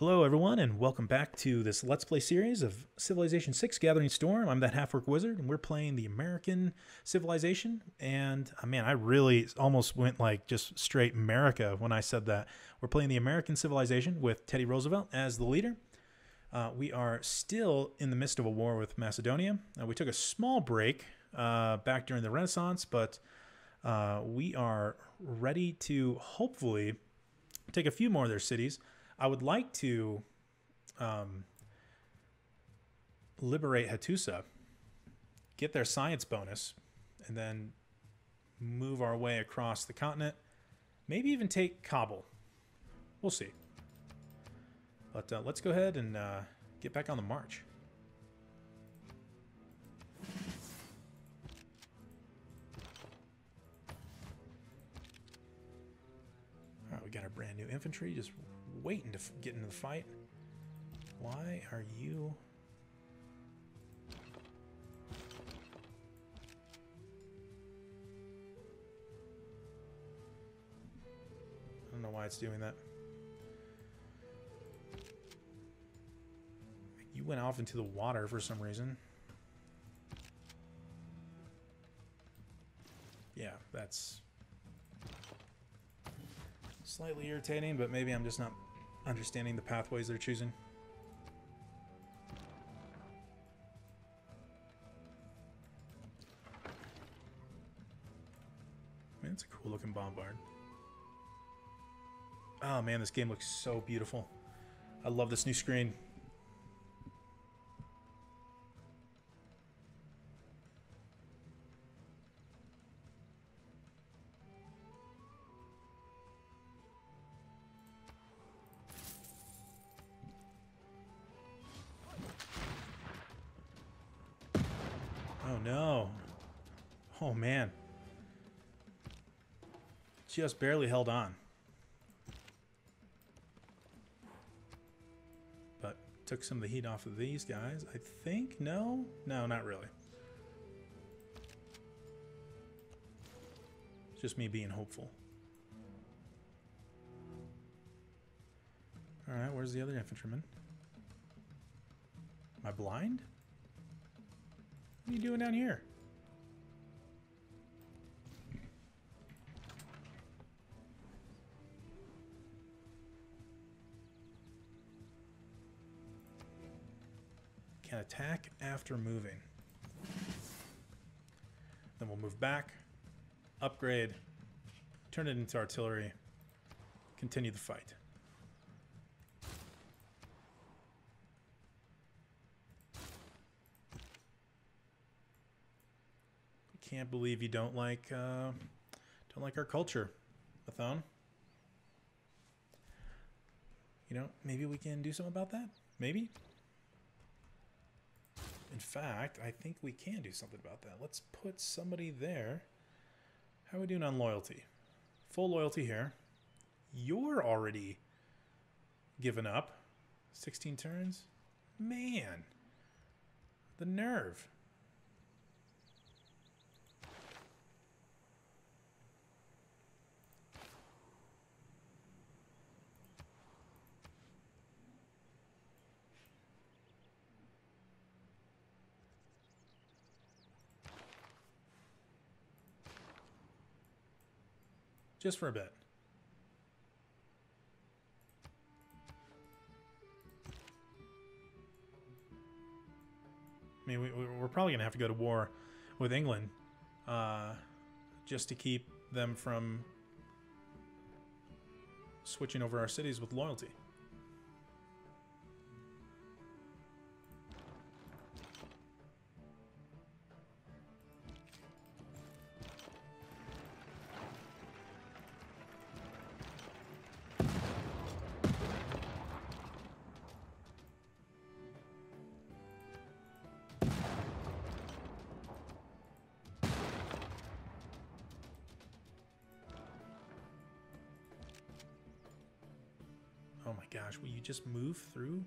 Hello, everyone, and welcome back to this Let's Play series of Civilization 6 Gathering Storm. I'm that half-orc wizard, and we're playing the American Civilization. And, uh, man, I really almost went like just straight America when I said that. We're playing the American Civilization with Teddy Roosevelt as the leader. Uh, we are still in the midst of a war with Macedonia. Uh, we took a small break uh, back during the Renaissance, but uh, we are ready to hopefully take a few more of their cities. I would like to um, liberate Hattusa, get their science bonus, and then move our way across the continent. Maybe even take Kabul. We'll see. But uh, let's go ahead and uh, get back on the march. All right, we got our brand new infantry just waiting to get into the fight. Why are you... I don't know why it's doing that. You went off into the water for some reason. Yeah, that's slightly irritating, but maybe I'm just not understanding the pathways they're choosing. Man, it's a cool looking bombard. Oh man, this game looks so beautiful. I love this new screen. Just barely held on. But took some of the heat off of these guys. I think? No? No, not really. It's just me being hopeful. Alright, where's the other infantryman? Am I blind? What are you doing down here? Attack after moving. Then we'll move back, upgrade, turn it into artillery, continue the fight. I can't believe you don't like uh, don't like our culture, Athon. You know, maybe we can do something about that. Maybe. In fact, I think we can do something about that. Let's put somebody there. How are we doing on loyalty? Full loyalty here. You're already given up. 16 turns? Man. The nerve. Just for a bit. I mean, we, we're probably going to have to go to war with England uh, just to keep them from switching over our cities with loyalty. Oh my gosh, will you just move through?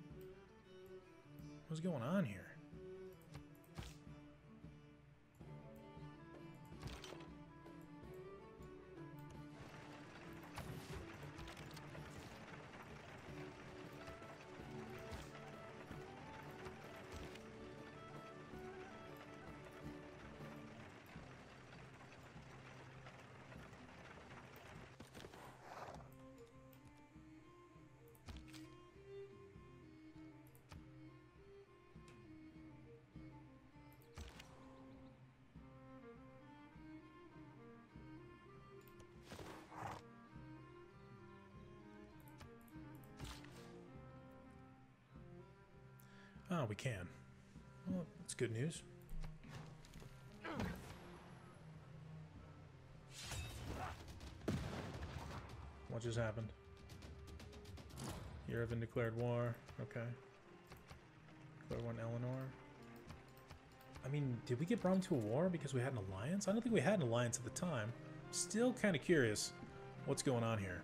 What's going on here? That's good news. What just happened? Yerevan declared war. Okay. On Eleanor. I mean, did we get brought into a war because we had an alliance? I don't think we had an alliance at the time. Still kind of curious what's going on here.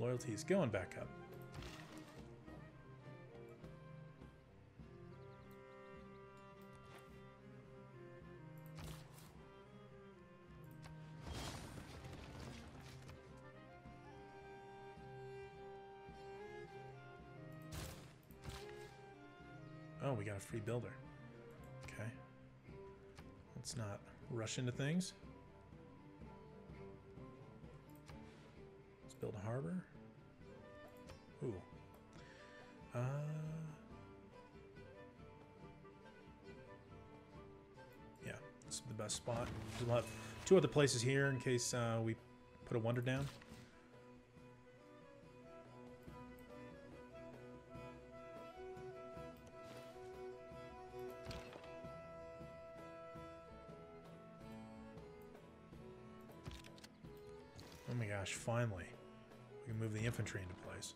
Alright, loyalty is going back up. Oh, we got a free builder. Okay. Let's not rush into things. Let's build a harbor. Ooh. Uh. Yeah, this is the best spot. We'll have two other places here in case uh, we put a wonder down. Oh my gosh, finally. We can move the infantry into place.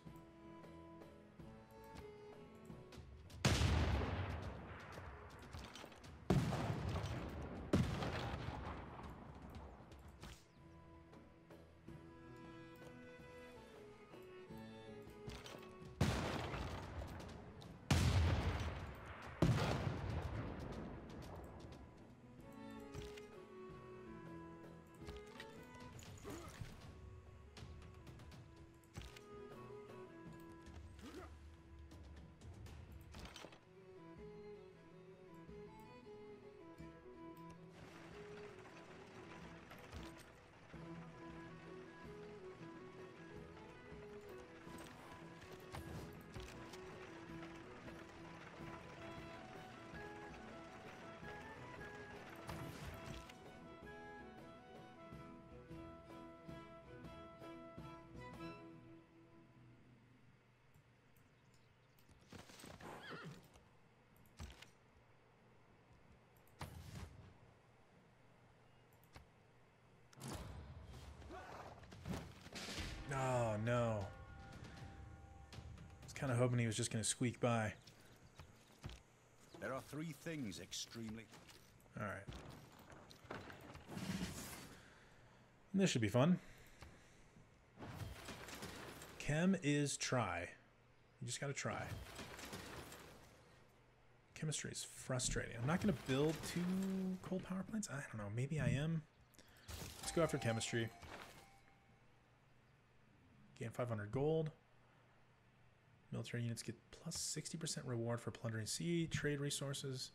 No. I was kind of hoping he was just going to squeak by. There are three things extremely. All right. This should be fun. Chem is try. You just got to try. Chemistry is frustrating. I'm not going to build two coal power plants. I don't know. Maybe I am. Let's go after chemistry. Gain 500 gold. Military units get plus 60% reward for plundering sea, trade resources.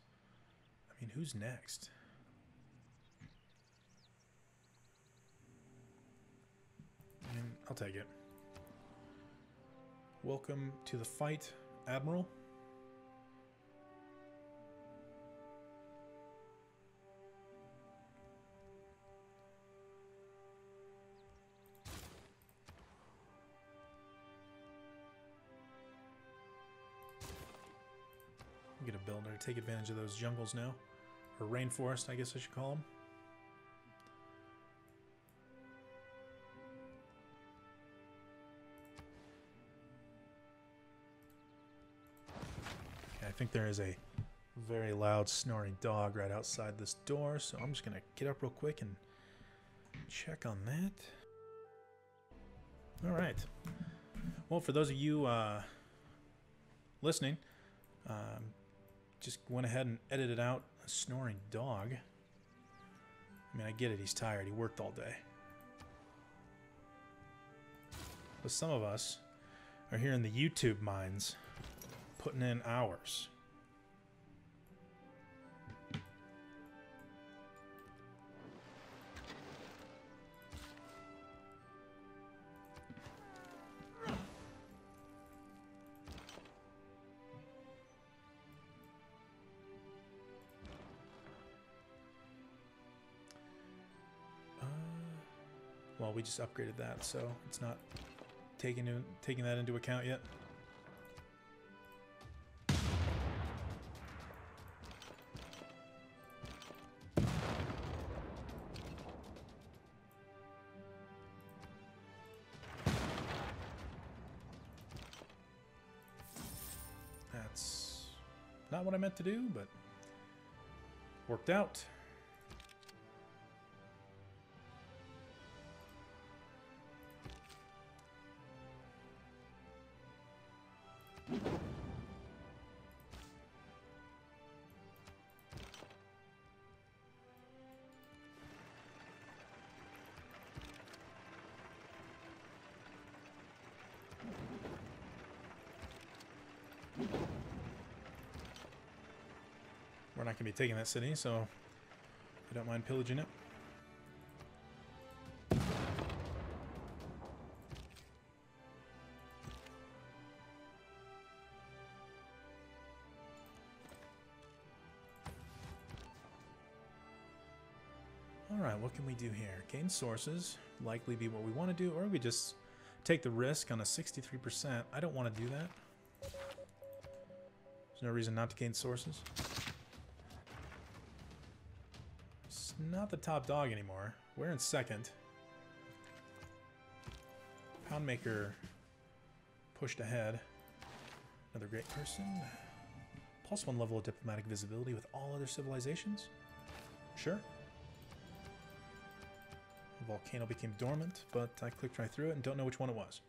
I mean, who's next? I mean, I'll take it. Welcome to the fight, Admiral. Take advantage of those jungles now. Or rainforest, I guess I should call them. Okay, I think there is a very loud snoring dog right outside this door, so I'm just going to get up real quick and check on that. All right. Well, for those of you uh, listening, um, just went ahead and edited out a snoring dog. I mean, I get it, he's tired, he worked all day. But some of us are here in the YouTube mines putting in hours. We just upgraded that, so it's not taking in, taking that into account yet. That's not what I meant to do, but worked out. Be taking that city, so I don't mind pillaging it. Alright, what can we do here? Gain sources, likely be what we want to do, or we just take the risk on a 63%. I don't want to do that. There's no reason not to gain sources. Not the top dog anymore. We're in second. Poundmaker pushed ahead. Another great person. Plus one level of diplomatic visibility with all other civilizations. Sure. The volcano became dormant, but I clicked right through it and don't know which one it was.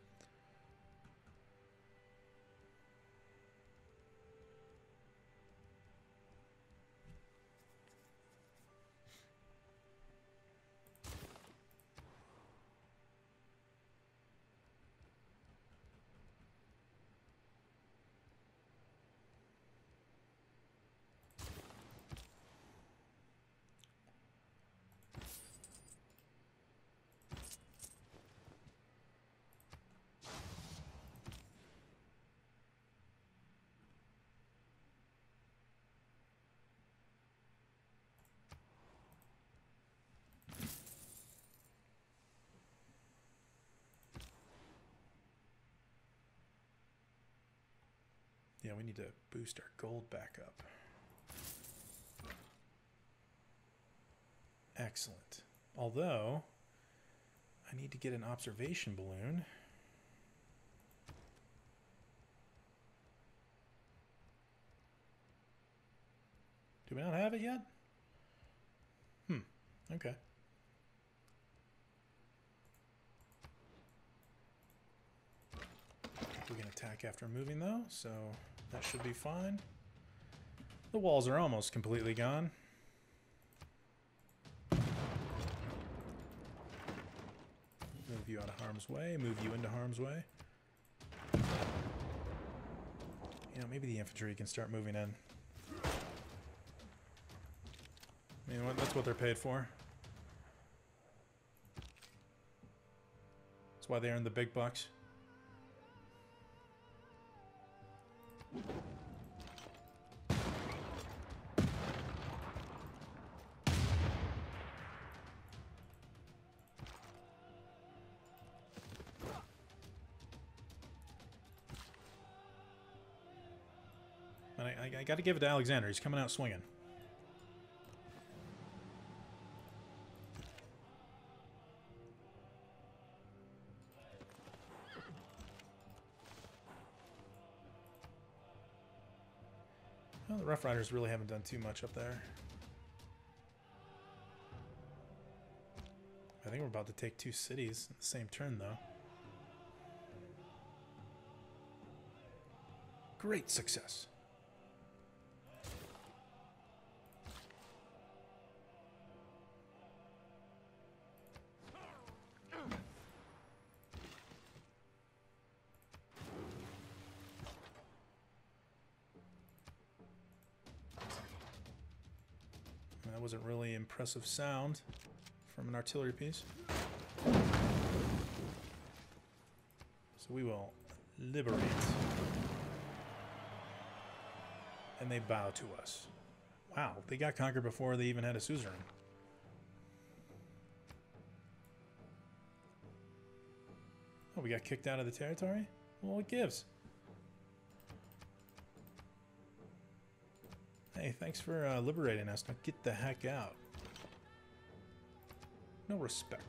Yeah, we need to boost our gold back up. Excellent. Although, I need to get an observation balloon. Do we not have it yet? Hmm. Okay. We can attack after moving though, so that should be fine. The walls are almost completely gone. Move you out of harm's way, move you into harm's way. You know, maybe the infantry can start moving in. Know what, that's what they're paid for. That's why they earn the big bucks. Got to give it to Alexander. He's coming out swinging. Well, the Rough Riders really haven't done too much up there. I think we're about to take two cities in the same turn, though. Great success. That wasn't really impressive sound from an artillery piece. So we will liberate. And they bow to us. Wow, they got conquered before they even had a suzerain. Oh, we got kicked out of the territory? Well, it gives? Hey, thanks for uh, liberating us. Now get the heck out. No respect.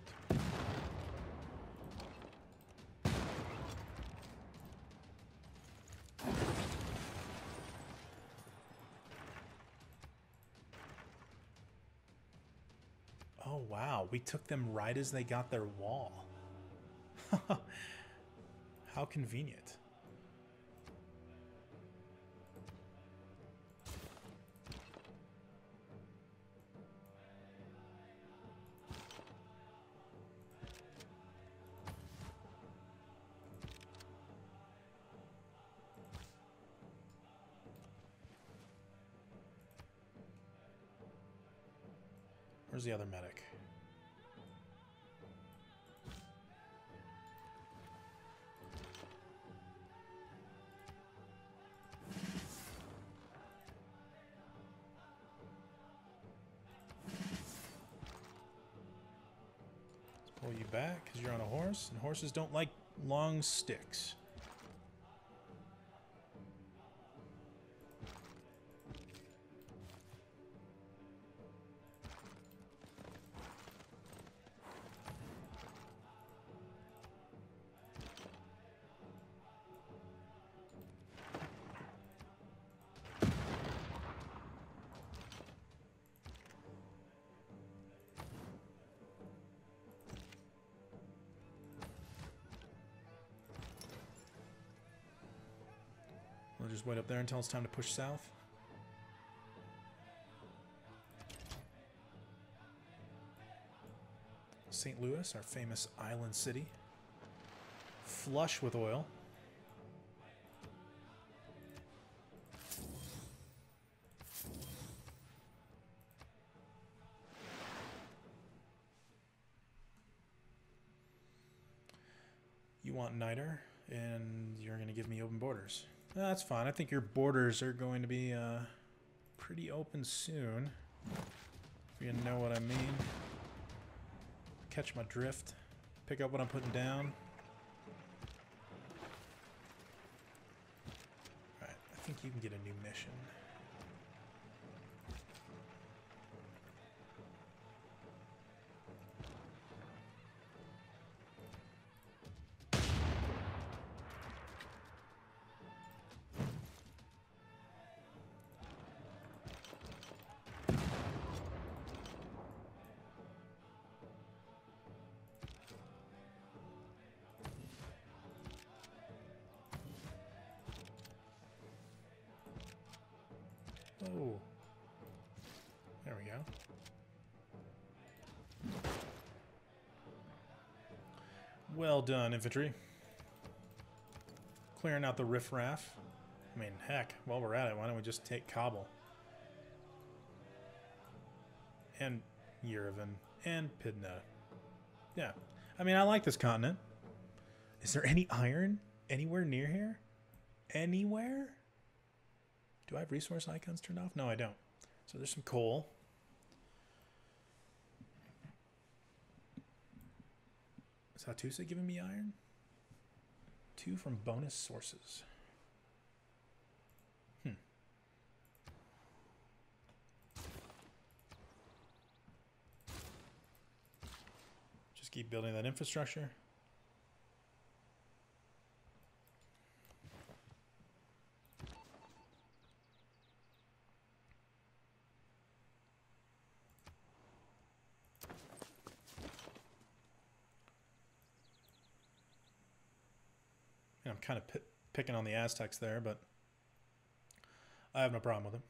Oh, wow. We took them right as they got their wall. How convenient. Where's the other medic? Let's pull you back because you're on a horse, and horses don't like long sticks. Just wait up there until it's time to push south. St. Louis, our famous island city. Flush with oil. You want Niter, and you're going to give me open borders. That's fine. I think your borders are going to be uh, pretty open soon. If you know what I mean. Catch my drift. Pick up what I'm putting down. Alright, I think you can get a new mission. Done, infantry. Clearing out the riffraff. I mean, heck, while we're at it, why don't we just take Kabul? And Yerevan. And Pydna. Yeah. I mean, I like this continent. Is there any iron anywhere near here? Anywhere? Do I have resource icons turned off? No, I don't. So there's some coal. Is Hattusa giving me iron? Two from bonus sources. Hmm. Just keep building that infrastructure. I'm kind of p- picking on the Aztecs there, but I have no problem with them.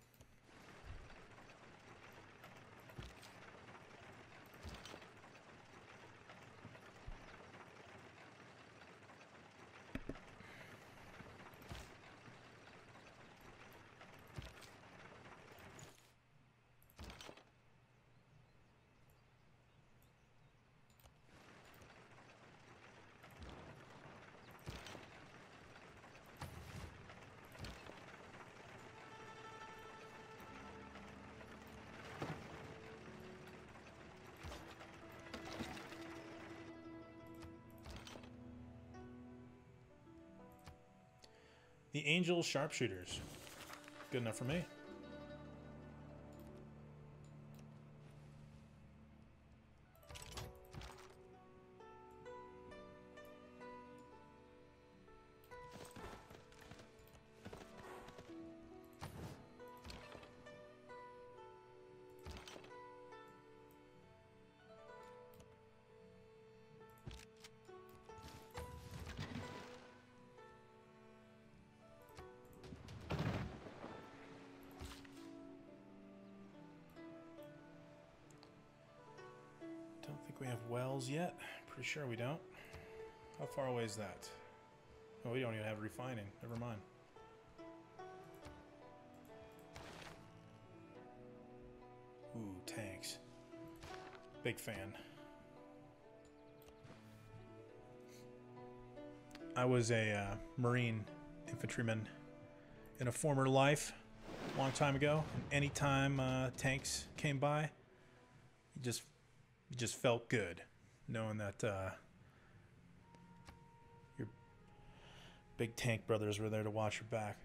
Angel Sharpshooters. Good enough for me. Think we have wells yet. Pretty sure we don't. How far away is that? Oh, we don't even have refining. Never mind. Ooh, tanks. Big fan. I was a uh, Marine infantryman in a former life, a long time ago. Anytime uh, tanks came by, you just it just felt good knowing that uh, your big tank brothers were there to watch your back.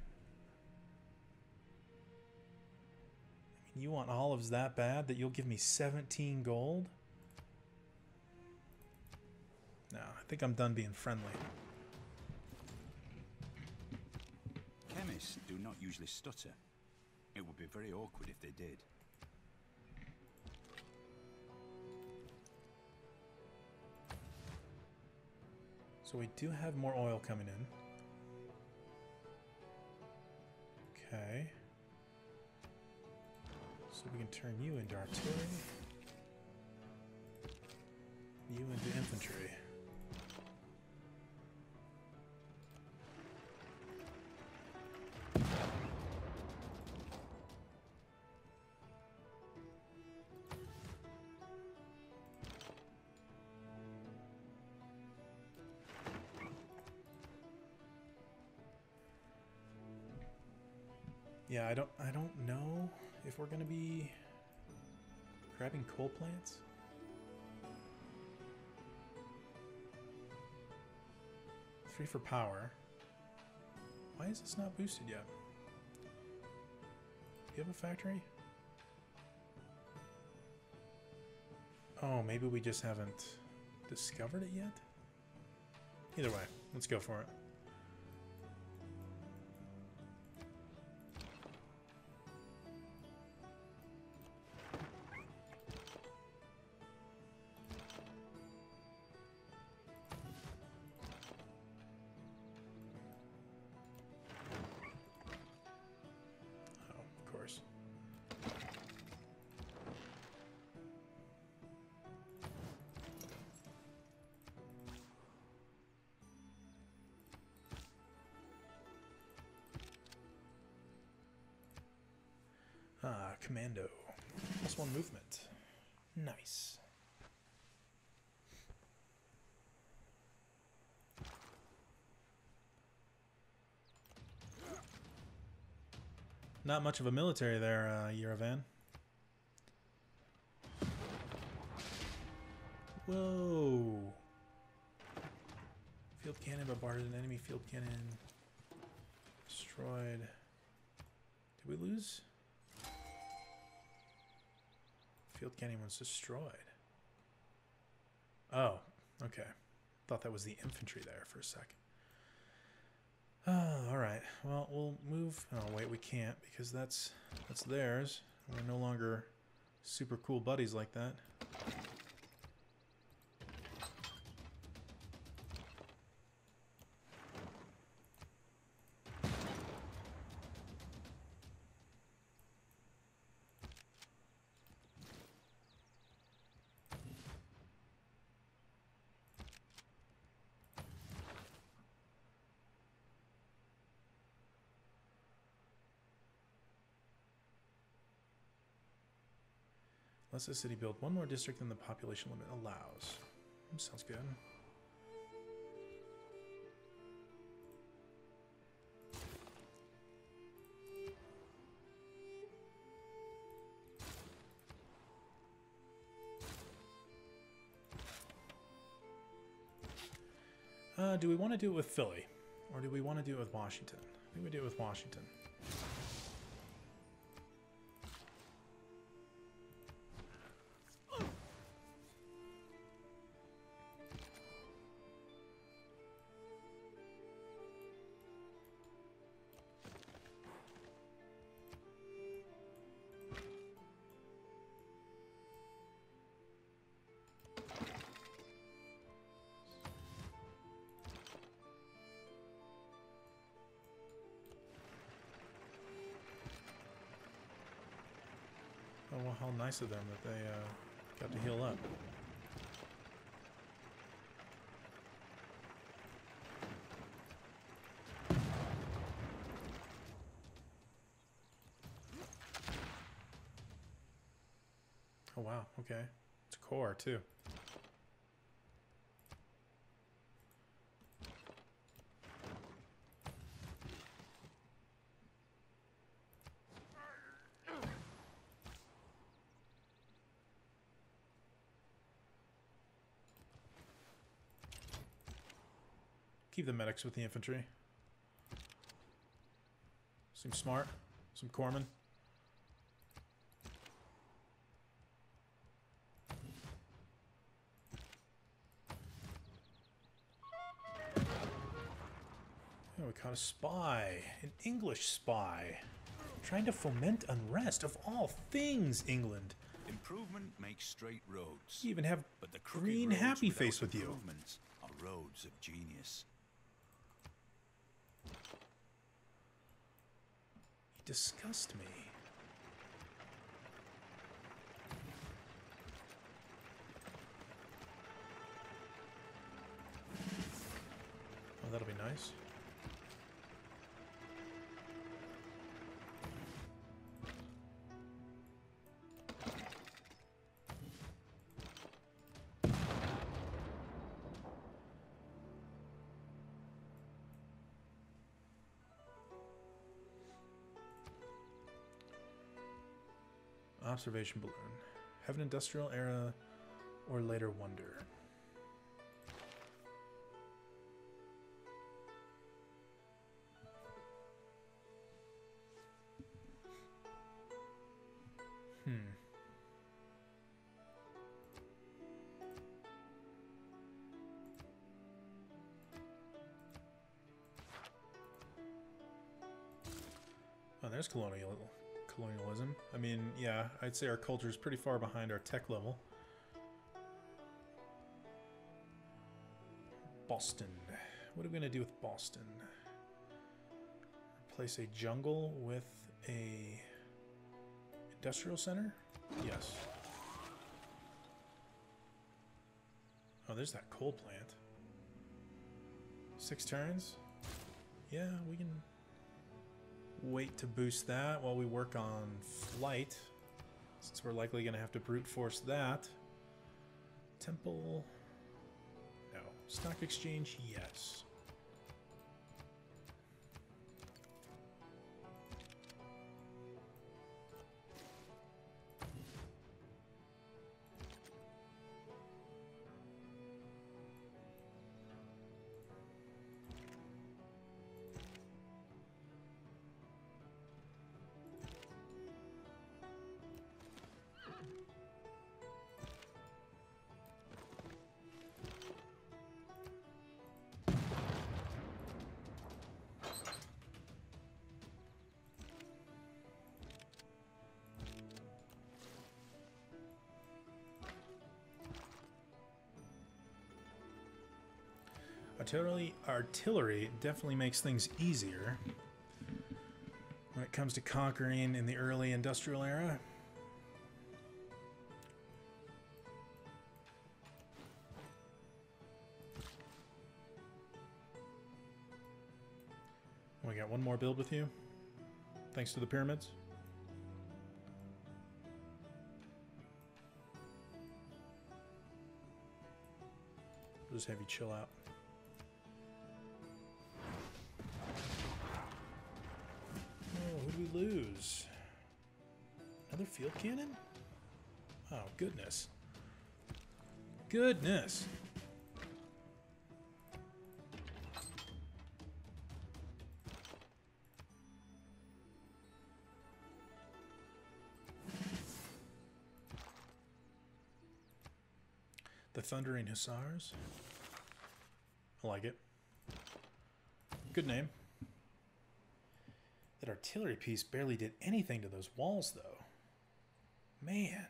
I mean, you want olives that bad that you'll give me 17 gold? No, I think I'm done being friendly. Chemists do not usually stutter. It would be very awkward if they did. So we do have more oil coming in. Okay. So we can turn you into artillery. You into infantry. Yeah, I don't I don't know if we're gonna be grabbing coal plants. Three for power. Why is this not boosted yet? Do you have a factory? Oh, maybe we just haven't discovered it yet? Either way, let's go for it. Not much of a military there, uh, Yerevan. Whoa. Field cannon bombarded an enemy field cannon. Destroyed. Did we lose? Field cannon was destroyed. Oh, okay. Thought that was the infantry there for a second. Oh, all right. Well, we'll move. Oh, wait, we can't because that's that's theirs. We're no longer super cool buddies like that. Lets the city build one more district than the population limit allows. Hmm, Sounds good. Uh, do we want to do it with Philly? Or do we want to do it with Washington? I think we do it with Washington. How nice of them that they uh, got to heal up. Oh, wow. Okay. It's a corps, too. The medics with the infantry. Seems smart. Some corpsmen. Oh, we caught a spy. An English spy. Trying to foment unrest. Of all things, England. Improvement makes straight roads. You even have But the green happy face with you. Are roads of genius. You disgusts me. Oh, that'll be nice. Observation balloon. Have an industrial era or later wonder. Hmm. Oh, there's colonial colonialism. I mean, yeah, I'd say our culture is pretty far behind our tech level. Boston. What are we gonna do with Boston? Replace a jungle with a industrial center? Yes. Oh, there's that coal plant. Six turns? Yeah, we can wait to boost that while we work on flight, since we're likely going to have to brute force that. Temple. No. Stock exchange, yes. Artillery, artillery definitely makes things easier when it comes to conquering in the early industrial era. We got one more build with you, thanks to the pyramids. Just have you chill out. Another field cannon? Oh, goodness. Goodness. The Thundering Hussars. I like it. Good name. That artillery piece barely did anything to those walls, though. Man.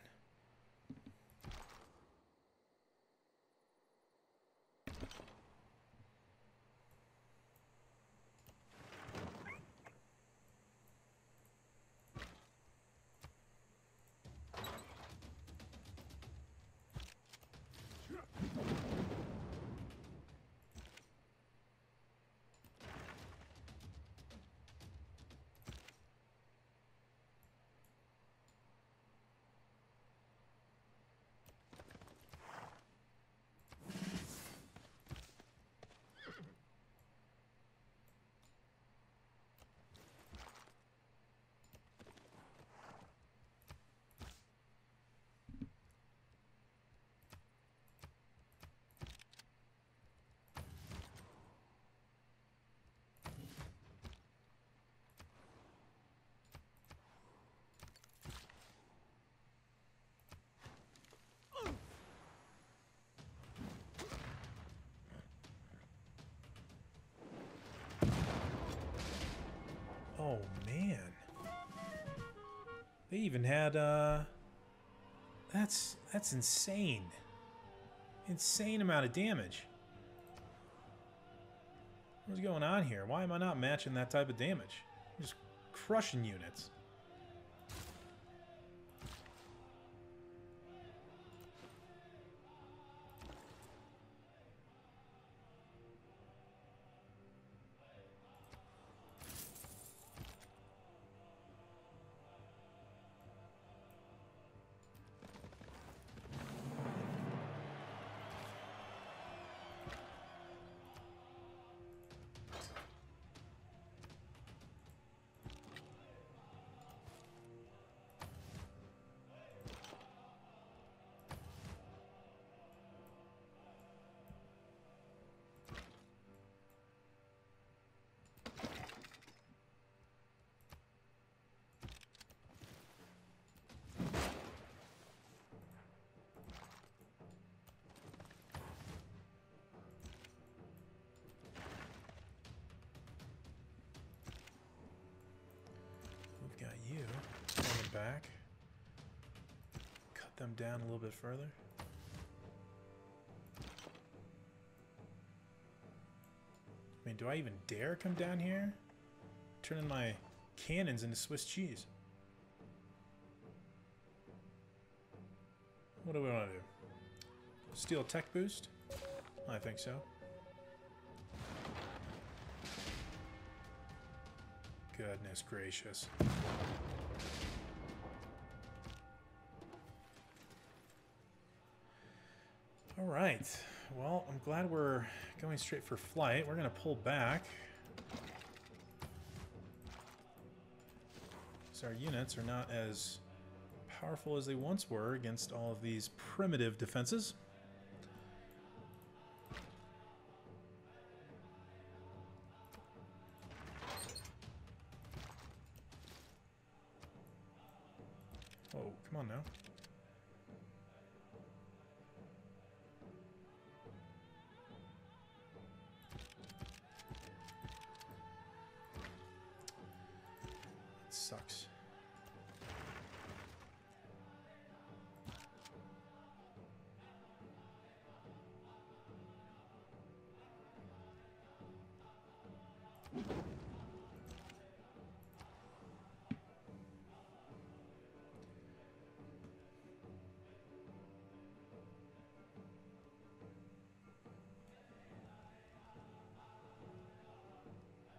Oh man. They even had uh that's that's insane. Insane amount of damage. What's going on here? Why am I not matching that type of damage? I'm just crushing units. Them down a little bit further. I mean, do I even dare come down here? Turning my cannons into Swiss cheese. What do we want to do? Steal tech boost? I think so. Goodness gracious. Right. Well, I'm glad we're going straight for flight. We're going to pull back. So our units are not as powerful as they once were against all of these primitive defenses.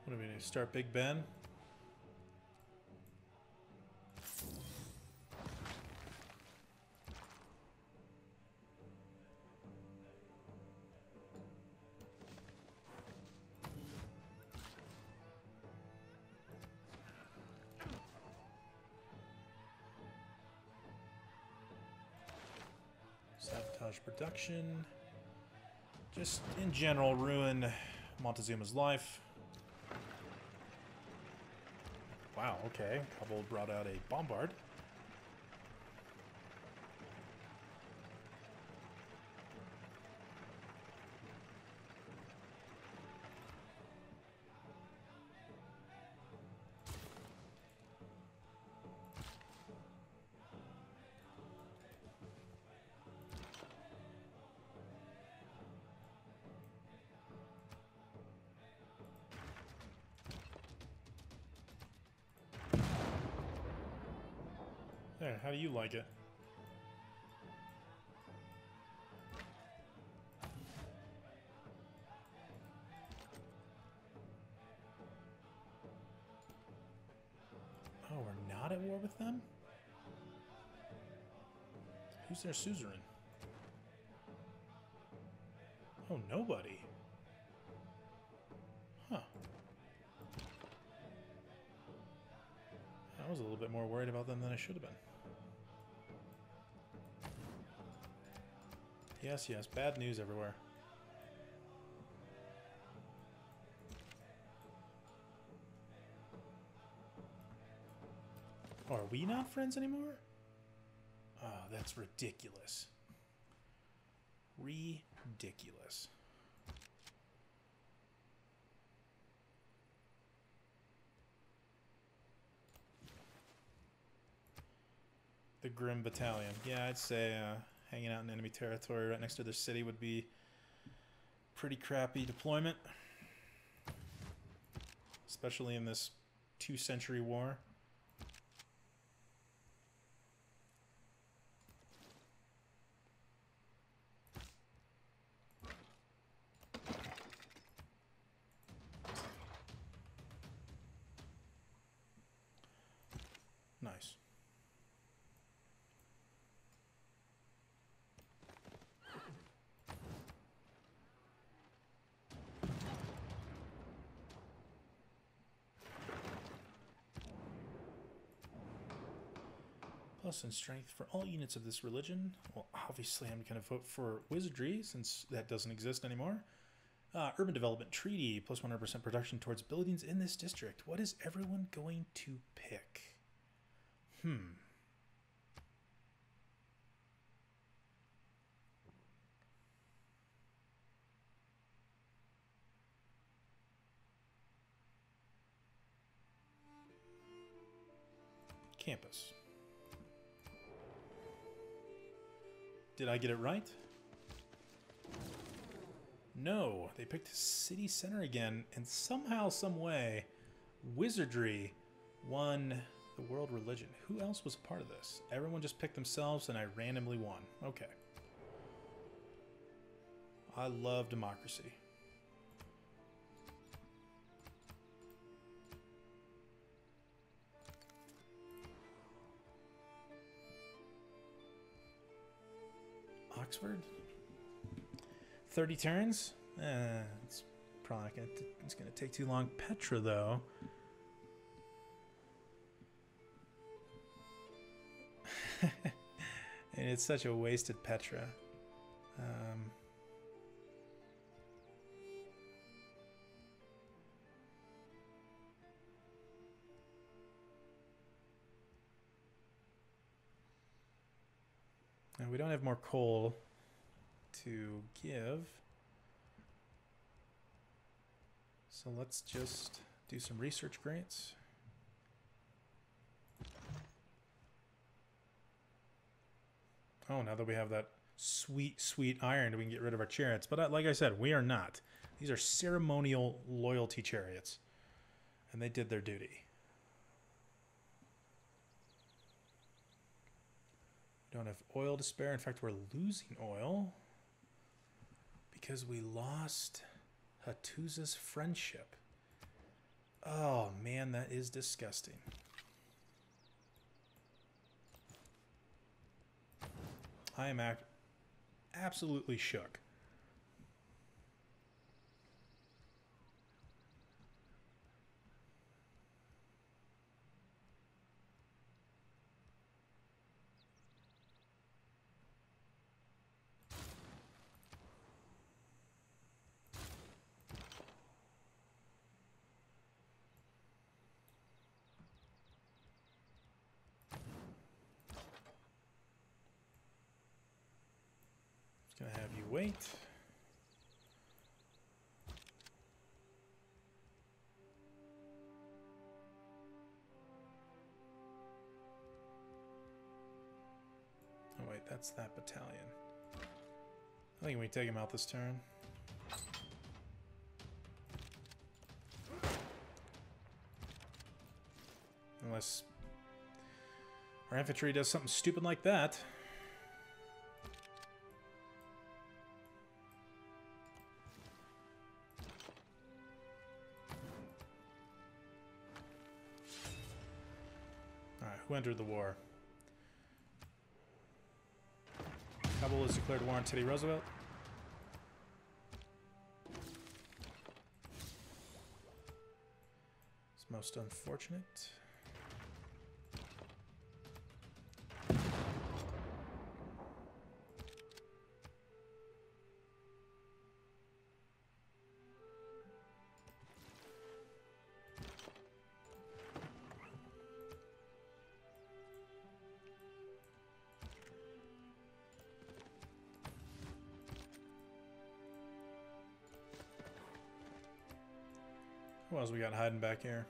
What do we do? Start Big Ben? Sabotage production. Just in general, ruin Montezuma's life. Wow, okay. Kabul brought out a bombard. Like it? Oh, we're not at war with them? Who's their suzerain? Oh, nobody. Huh. I was a little bit more worried about them than I should have been. Yes, yes, bad news everywhere. Are we not friends anymore? Oh, that's ridiculous. Ridiculous. The Grim Battalion. Yeah, I'd say uh, hanging out in enemy territory right next to their city would be pretty crappy deployment. Especially in this two century war. Nice. In strength for all units of this religion. Well, obviously I'm going to vote for wizardry since that doesn't exist anymore. Uh, urban development treaty plus 100% production towards buildings in this district. What is everyone going to pick? Hmm. Did I get it right? No, they picked City Center again, and somehow, some way, Wizardry won the world religion. Who else was a part of this? Everyone just picked themselves, and I randomly won. Okay. I love democracy. Oxford? 30 turns? Eh, it's probably gonna it's gonna take too long. Petra though. and it's such a wasted Petra. Um, we don't have more coal to give. So let's just do some research grants. Oh, now that we have that sweet, sweet iron, we can get rid of our chariots. But uh, like I said, we are not. These are ceremonial loyalty chariots. And they did their duty. We don't have oil to spare. In fact, we're losing oil because we lost Hattusa's friendship. Oh man, that is disgusting. I am absolutely shook. Just gonna have you wait. Oh wait, that's that battalion. I think we take him out this turn. Unless Our infantry does something stupid like that. Entered the war? Kabul has declared war on Teddy Roosevelt. It's most unfortunate. We got hiding back here?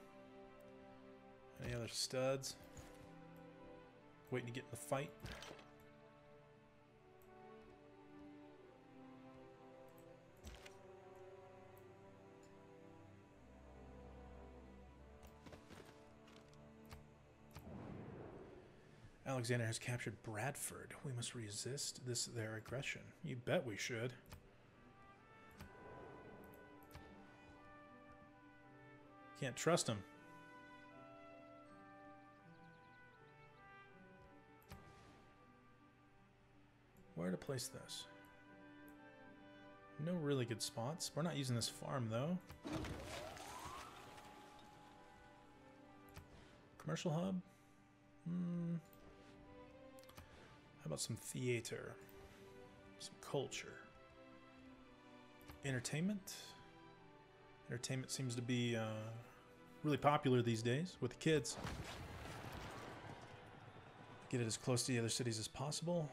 Any other studs? Waiting to get in the fight? Alexander has captured Bradford. We must resist this their aggression. You bet we should. Can't trust him. Where to place this? No really good spots. We're not using this farm though. Commercial hub? Hmm. How about some theater? Some culture. Entertainment? Entertainment seems to be uh, really popular these days with the kids. Get it as close to the other cities as possible.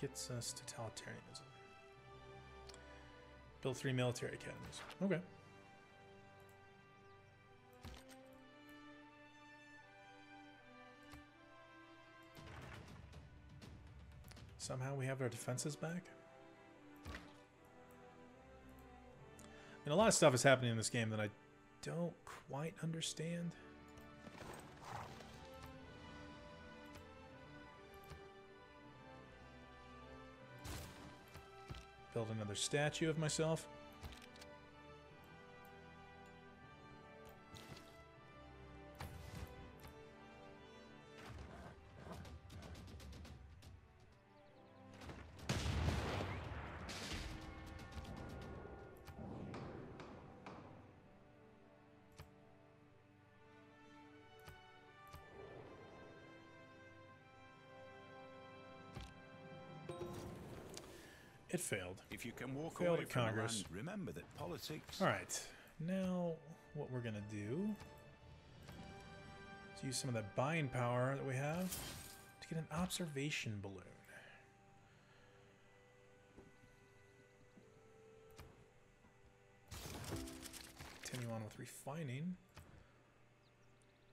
Gets us totalitarianism? Build three military academies. Okay. Somehow we have our defenses back. And a lot of stuff is happening in this game that I don't quite understand. Build another statue of myself. Failed. If you can walk Failed away at Congress. land, remember that politics. All right. Now, what we're going to do is use some of that buying power that we have to get an observation balloon. Continue on with refining.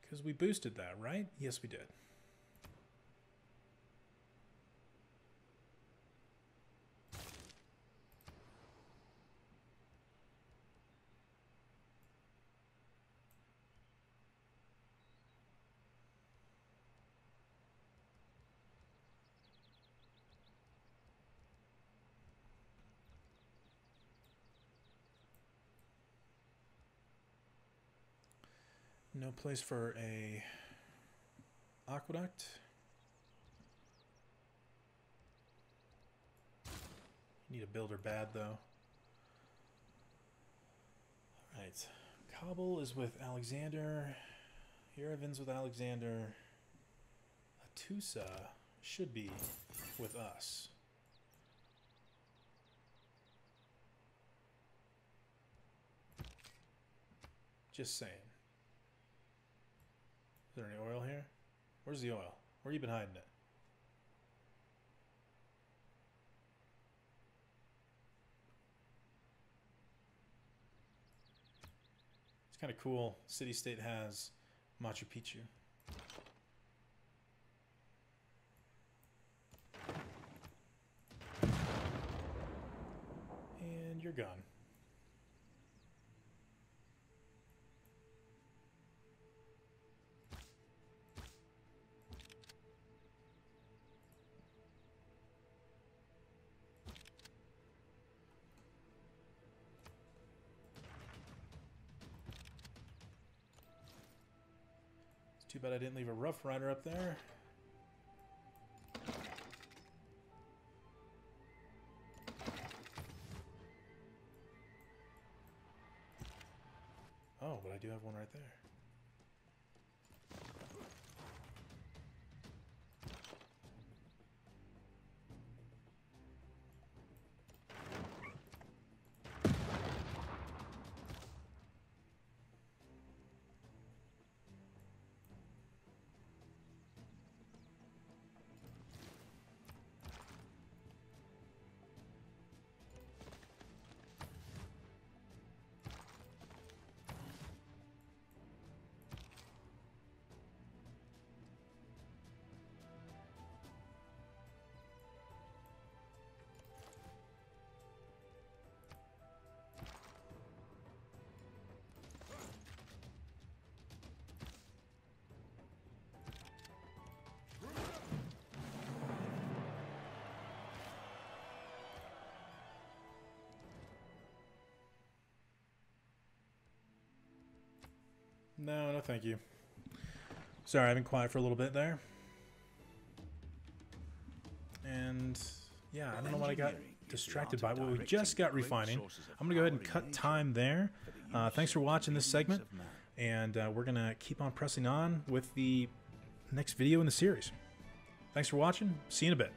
Because we boosted that, right? Yes, we did. No place for a aqueduct. Need a builder bad though. Alright. Kabul is with Alexander. Yerevan's with Alexander. Hattusa should be with us. Just saying. Is there any oil here? Where's the oil? Where you been hiding it? It's kind of cool. City State has Machu Picchu. And you're gone. Too bad I didn't leave a Rough Rider up there. Oh, but I do have one right there. No, no, thank you. Sorry, I've been quiet for a little bit there. And yeah, I don't know what I got distracted by. What we just got refining. I'm gonna go ahead and cut time there. Uh, thanks for watching this segment, and uh, we're gonna keep on pressing on with the next video in the series. Thanks for watching. See you in a bit.